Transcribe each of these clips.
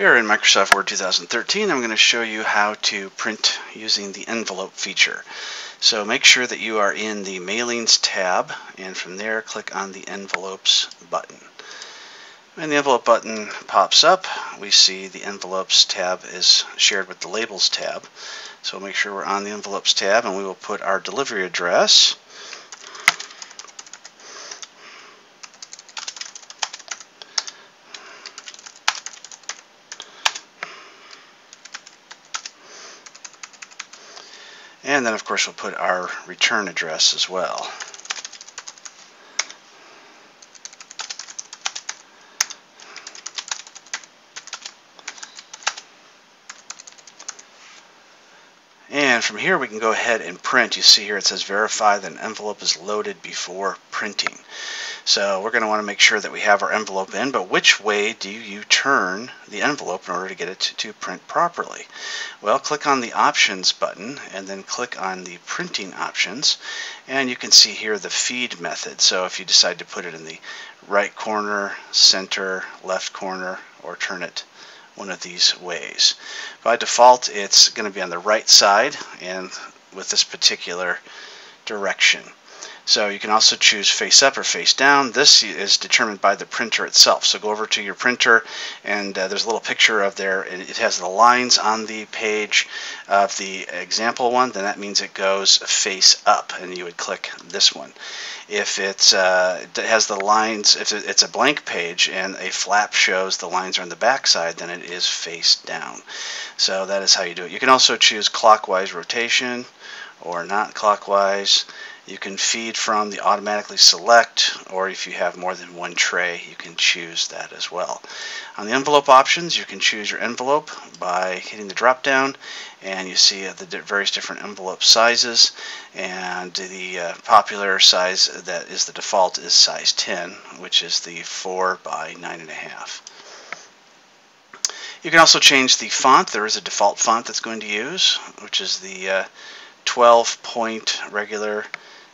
We are in Microsoft Word 2013. I'm going to show you how to print using the envelope feature. So make sure that you are in the Mailings tab and from there click on the Envelopes button. When the Envelope button pops up, we see the Envelopes tab is shared with the Labels tab. So make sure we're on the Envelopes tab and we will put our delivery address And then of course we'll put our return address as well. And from here we can go ahead and print. You see here it says verify that an envelope is loaded before printing. So we're going to want to make sure that we have our envelope in, but which way do you turn the envelope in order to get it to, to print properly? Well, click on the options button and then click on the printing options and you can see here the feed method. So if you decide to put it in the right corner, center, left corner, or turn it one of these ways. By default, it's going to be on the right side and with this particular direction. So you can also choose face up or face down. This is determined by the printer itself. So go over to your printer and uh, there's a little picture of there. It has the lines on the page of the example one. Then that means it goes face up and you would click this one. If it's, uh, it has the lines, if it's a blank page and a flap shows the lines are on the back side, then it is face down. So that is how you do it. You can also choose clockwise rotation or not clockwise. You can feed from the automatically select, or if you have more than one tray, you can choose that as well. On the envelope options, you can choose your envelope by hitting the drop down, and you see the various different envelope sizes, and the uh, popular size that is the default is size 10, which is the 4 by 9.5. You can also change the font. There is a default font that's going to use, which is the uh, 12 point regular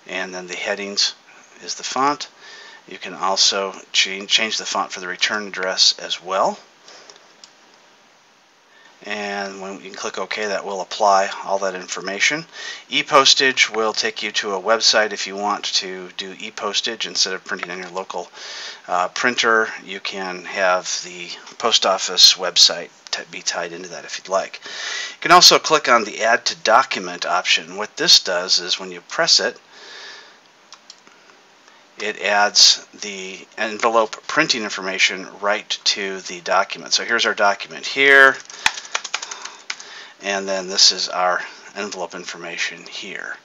and then the headings is the font. You can also change, change the font for the return address as well. And when you can click OK, that will apply all that information. E-postage will take you to a website if you want to do e-postage instead of printing on your local uh, printer. You can have the post office website be tied into that if you'd like. You can also click on the Add to Document option. What this does is when you press it, it adds the envelope printing information right to the document. So here's our document here, and then this is our envelope information here.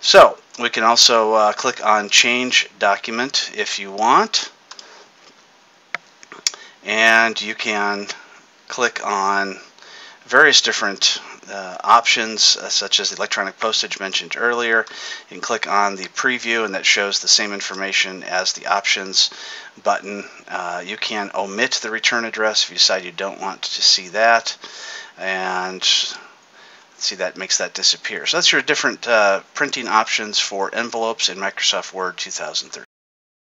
So we can also uh, click on change document if you want and you can click on various different uh, options uh, such as the electronic postage mentioned earlier. Can click on the preview and that shows the same information as the options button. Uh, you can omit the return address if you decide you don't want to see that and see that makes that disappear. So that's your different uh, printing options for envelopes in Microsoft Word 2013.